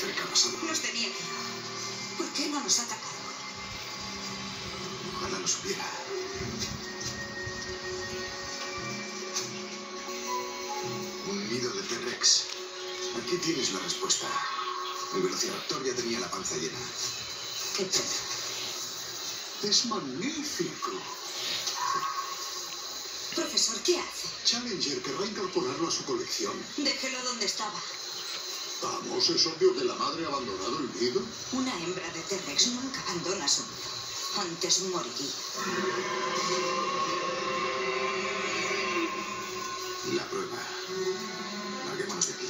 pasado? Nos tenía. ¿Por qué no nos atacaron? Ojalá lo supiera. Un nido de T-Rex. Aquí tienes la respuesta. El velociraptor ya tenía la panza llena. Qué pena. Es magnífico. Profesor, ¿qué hace? Challenger querrá incorporarlo a su colección. Déjelo donde estaba. Vamos, ¿es obvio que la madre ha abandonado el nido? Una hembra de T-Rex nunca abandona su nido. Antes moriría. La prueba. Larguémonos de aquí.